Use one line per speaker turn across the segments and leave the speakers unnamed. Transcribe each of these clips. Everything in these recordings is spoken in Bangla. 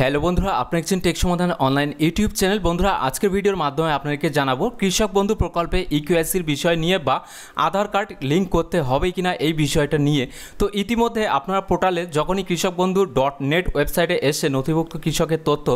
হ্যালো বন্ধুরা, আপনি একজন টেক সমাধান অনলাইন ইউটিউব চ্যানেল বন্ধুরা, আজকের ভিডিওর মাধ্যমে আপনাদেরকে জানাব, কৃষক বন্ধু প্রকল্পে ইকিউএসির বিষয় নিয়ে বা আধার কার্ড লিঙ্ক করতে হবে কিনা এই বিষয়টা নিয়ে। তো ইতিমধ্যে আপনারা পোর্টালে যখনই কৃষক বন্ধু ডট নেট ওয়েবসাইটে এসে নথিভুক্ত কৃষকের তথ্য,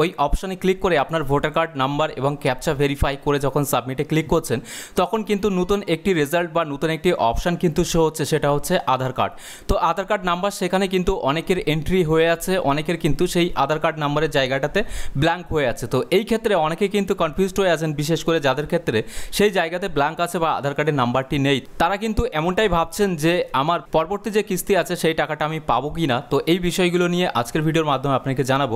ওই অপশানে ক্লিক করে আপনার ভোটার কার্ড নাম্বার এবং ক্যাপচা ভেরিফাই করে যখন সাবমিটে ক্লিক করছেন, তখন কিন্তু নতুন একটি রেজাল্ট বা নতুন একটি অপশান কিন্তু শো হচ্ছে, সেটা হচ্ছে আধার কার্ড তো আধার কার্ড নাম্বার সেখানে কিন্তু অনেকের এন্ট্রি হয়ে আছে, অনেকের কিন্তু সেই আধার কার্ড নাম্বারের জায়গাটাতে ব্ল্যাঙ্ক হয়ে আছে। তো এই ক্ষেত্রে অনেকে কিন্তু কনফিউজড হয়ে আছেন, বিশেষ করে যাদের ক্ষেত্রে সেই জায়গাতে ব্ল্যাঙ্ক আছে বা আধার কার্ডের নাম্বারটি নেই। তারা কিন্তু এমনটাই ভাবছেন যে, আমার পরবর্তী যে কিস্তি আছে সেই টাকাটা আমি পাবো কি না? তো এই বিষয়গুলো নিয়ে আজকের ভিডিওর মাধ্যমে আপনাকে জানাব।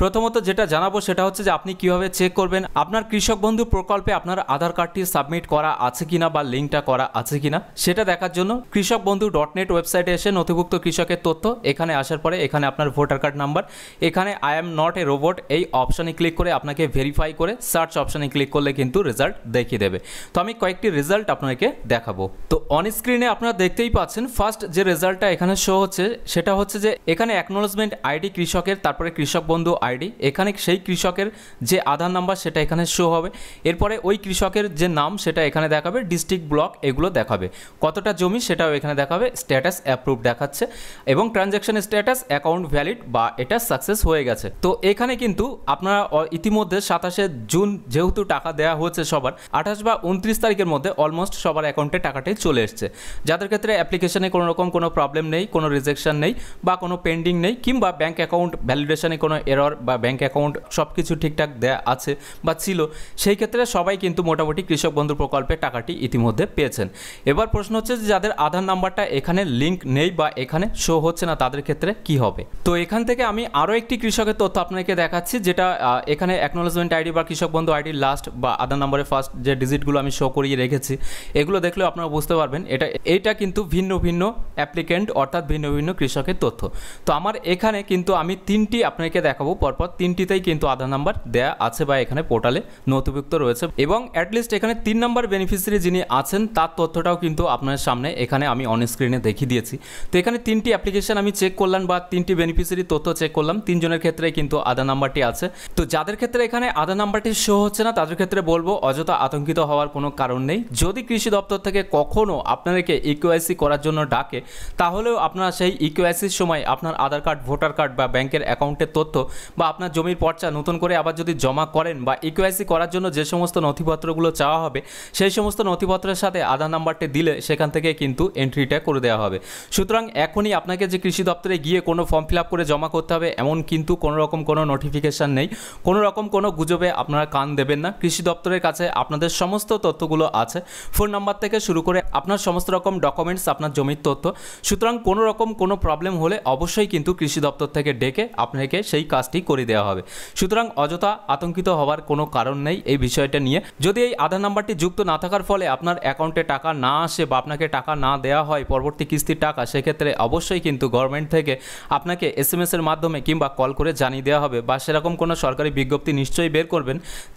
প্রথমত যেটা জানাব সেটা হচ্ছে যে, আপনি কীভাবে চেক করবেন? আপনার কৃষক বন্ধু প্রকল্পে আপনার আধার কার্ডটি সাবমিট করা আছে কিনা বা লিঙ্কটা করা আছে কিনা, সেটা দেখার জন্য কৃষক বন্ধু ডট নেট ওয়েবসাইটে এসে নথিভুক্ত কৃষকের তথ্য এখানে আসার পরে এখানে আপনার ভোটার কার্ড নাম্বার এখানে I am not a robot এই অপশানে ক্লিক করে আপনাকে ভেরিফাই করে সার্চ অপশানে ক্লিক করলে কিন্তু রেজাল্ট দেখিয়ে দেবে। তো আমি কয়েকটি রেজাল্ট আপনাকে দেখাবো। তো অন স্ক্রিনে আপনারা দেখতেই পাচ্ছেন ফার্স্ট যে রেজাল্টটা এখানে শো হচ্ছে, সেটা হচ্ছে যে এখানে অ্যাকনোলজমেন্ট আইডি কৃষকের, তারপরে কৃষক বন্ধু আইডি এখানে সেই কৃষকের যে আধার নাম্বার সেটা এখানে শো হবে। এরপরে ওই কৃষকের যে নাম, সেটা এখানে দেখাবে ডিস্ট্রিক্ট ব্লক এগুলো দেখাবে। কতটা জমি, সেটাও এখানে দেখাবে স্ট্যাটাস অ্যাপ্রুভ দেখাচ্ছে। এবং ট্রানজ্যাকশন স্ট্যাটাস অ্যাকাউন্ট ভ্যালিড বা এটা সাকসেস হয়ে গেছে। তো এখানে কিন্তু আপনারা ইতিমধ্যে সাতাশে জুন যেহেতু টাকা দেওয়া হয়েছে সবার, আঠাশ বা উনত্রিশ তারিখের মধ্যে অলমোস্ট সবার অ্যাকাউন্টে টাকাটাই চলে এসছে। যাদের ক্ষেত্রে অ্যাপ্লিকেশনে কোনো রকম কোনো প্রবলেম নেই, কোনো রিজেকশন নেই বা কোনো পেন্ডিং নেই কিংবা ব্যাঙ্ক অ্যাকাউন্ট ভ্যালিডেশনে কোনো এরর বা ব্যাঙ্ক অ্যাকাউন্ট সব কিছু ঠিকঠাক দেয়া আছে বা ছিল, সেই ক্ষেত্রে সবাই কিন্তু মোটামুটি কৃষক বন্ধু প্রকল্পে টাকাটি ইতিমধ্যে পেয়েছেন। এবার প্রশ্ন হচ্ছে যে যাদের আধার নাম্বারটা এখানে লিঙ্ক নেই বা এখানে শো হচ্ছে না, তাদের ক্ষেত্রে কি হবে? তো এখান থেকে আমি আরও একটি কৃষকের তথ্য আপনাকে দেখাচ্ছি, যেটা এখানে অ্যাকনোলজমেন্ট আইডি বা কৃষক বন্ধু আইডি লাস্ট বা আধার নম্বরের ফার্স্ট যে ডিজিটগুলো আমি শো করিয়ে রেখেছি, এগুলো দেখলেও আপনারা বুঝতে পারবেন, এটা, এইটা কিন্তু ভিন্ন ভিন্ন অ্যাপ্লিকেন্ট অর্থাৎ ভিন্ন ভিন্ন কৃষকের তথ্য। তো আমার এখানে কিন্তু আমি তিনটি আপনাকে দেখাবো, পরপর তিনটিতেই কিন্তু আধার নাম্বার দেয়া আছে বা এখানে পোর্টালে নথিভুক্ত রয়েছে। এবং অ্যাটলিস্ট এখানে তিন নম্বর বেনিফিসিয়ারি যিনি আছেন, তার তথ্যটাও কিন্তু আপনার সামনে এখানে আমি অন স্ক্রিনে দেখিয়ে দিয়েছি। তো এখানে তিনটি অ্যাপ্লিকেশন আমি চেক করলাম বা তিনটি বেনিফিসিয়ারি তথ্য চেক করলাম, তিনজনের ক্ষেত্রে কিন্তু আধার নাম্বারটি আছে। তো যাদের ক্ষেত্রে এখানে আধার নাম্বারটি শো হচ্ছে না, তাদের ক্ষেত্রে বলব অযথা আতঙ্কিত হওয়ার কোনো কারণ নেই। যদি কৃষি দপ্তর থেকে কখনো আপনাদেরকে ইকিউআইসি করার জন্য ডাকে, তাহলেও আপনারা সেই ইকিউআইসির সময় আপনার আধার কার্ড, ভোটার কার্ড বা ব্যাংকের অ্যাকাউন্টের তথ্য বা আপনার জমির পর্চা নতুন করে আবার যদি জমা করেন বা ইকিউআইসি করার জন্য যে সমস্ত নথিপত্রগুলো চাওয়া হবে, সেই সমস্ত নথিপত্রের সাথে আধার নাম্বারটি দিলে সেখান থেকে কিন্তু এন্ট্রিটা করে দেওয়া হবে। সুতরাং এখনই আপনাকে যে কৃষি দপ্তরে গিয়ে কোনো ফর্ম ফিল করে জমা করতে হবে, এমন কিন্তু কোনো রকম কোনো নোটিফিকেশান নেই। কোনো রকম কোনো গুজবে আপনারা কান দেবেন না। কৃষি দপ্তরের কাছে আপনাদের সমস্ত তথ্যগুলো আছে। ফোন নাম্বার থেকে শুরু করে আপনার সমস্ত রকম ডকুমেন্টস আপনার জমির তথ্য। সুতরাং কোনো রকম কোনো প্রবলেম হলে অবশ্যই কিন্তু কৃষি দপ্তর থেকে ডেকে আপনাকে সেই কাজটি করে দেওয়া হবে। সুতরাং অযথা আতঙ্কিত হওয়ার কোনো কারণ নেই এই বিষয়টা নিয়ে। যদি এই আধার নাম্বারটি যুক্ত না থাকার ফলে আপনার অ্যাকাউন্টে টাকা না আসে বা আপনাকে টাকা না দেওয়া হয়, পরবর্তী কিস্তির টাকা, সেক্ষেত্রে অবশ্যই কিন্তু গভর্নমেন্ট থেকে আপনাকে এস এর মাধ্যমে কিংবা কল করে জানিয়ে দেওয়া হবে বা সেরকম কোনো সরকারি বিজ্ঞপ্তি নিশ্চয়ই বের করবেন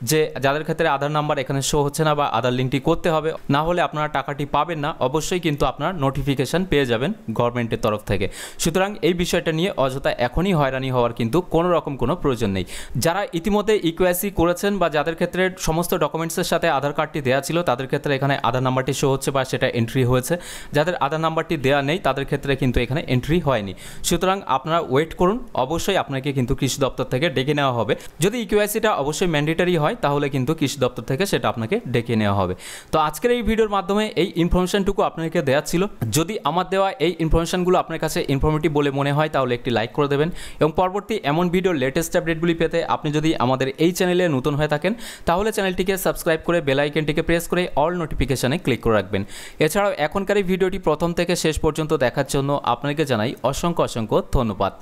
যে যাদের ক্ষেত্রে আধার নাম্বার এখানে শো হচ্ছে না বা আধার লিঙ্কটি করতে হবে, না হলে আপনারা টাকাটি পাবেন না, অবশ্যই কিন্তু আপনার নোটিফিকেশান পেয়ে যাবেন গভর্নমেন্টের তরফ থেকে। সুতরাং এই বিষয়টা নিয়ে অযথা এখনই হয়রানি হওয়ার কিন্তু কোনো রকম কোনো প্রয়োজন নেই। যারা ইতিমধ্যে ইকুয়াসি করেছেন বা যাদের ক্ষেত্রে সমস্ত ডকুমেন্টসের সাথে আধার কার্ডটি দেওয়া ছিল, তাদের ক্ষেত্রে এখানে আধার নাম্বারটি শো হচ্ছে বা সেটা এন্ট্রি হয়েছে। যাদের আধার নাম্বারটি দেওয়া নেই, তাদের ক্ষেত্রে কিন্তু এখানে এন্ট্রি হয়নি। সুতরাং আপনারা ওয়েট করুন, অবশ্যই আপনাকে কিন্তু কৃষি দপ্তর থেকে ডেকে নেওয়া হবে। যদি ইকুয়াসিটা অবশ্যই ম্যান্ডেটারি হয়, তাহলে কিন্তু কৃষি দপ্তর থেকে সেটা আপনাকে ডেকে নেওয়া হবে। তো আজকের এই ভিডিওর মাধ্যমে এই ইনফরমেশনটুকু আপনাকে দেওয়া ছিল। যদি আমার দেওয়া এই ইনফরমেশনগুলো আপনার কাছে ইনফরমেটিভ বলে মনে হয়, তাহলে একটি লাইক করে দেবেন এবং পরবর্তী এমন ভিডিওর লেটেস্ট আপডেটগুলি পেতে আপনি যদি আমাদের এই চ্যানেলে নতুন হয়ে থাকেন, তাহলে চ্যানেলটিকে সাবস্ক্রাইব করে বেল আইকনটিকে প্রেস করে অল নোটিফিকেশানে ক্লিক করে রাখবেন। এছাড়াও এখনকার এই ভিডিওটি প্রথম থেকে শেষ পর্যন্ত দেখার জন্য আপনাকে জানাই অসংখ্য অসংখ্য ধন্যবাদ।